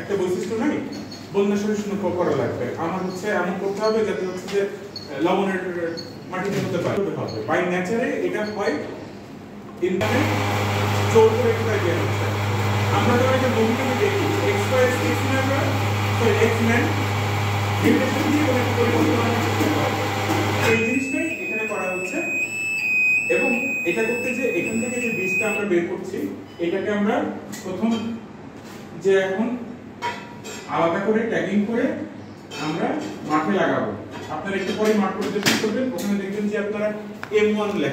একটা বৈশিষ্ট্য নাই? বন্যা সহিষ্ণু করা লাগবে? আমার হচ্ছে এমন করতে হবে যাতে হচ্ছে যে, লবণের মাটিতে হতে পারে। হবে। বাই নেচারে এটা হয় ইন্টারনেট জোর করে এটা দিয়ে হচ্ছে। আমরা যখন একটা মুভিতে দেখি X Y X X man mutation দিয়ে কোনো একটা পরিবর্তন চেষ্টা করে এই জিনিসটাই এখানে করা হচ্ছে। এবং এটা করতে যে এখান থেকে যে বীজটা আমরা বের করছি, এটাকে আমরা প্রথম যে এখন আলাদা করে ট্যাগিং করে আমরা মাঠে লাগাবো। আপনারা একটু পরে মাঠ পরিদর্শন করবেন। ওখানে দেখবেন যে আপনারা এম ওয়ান লেখা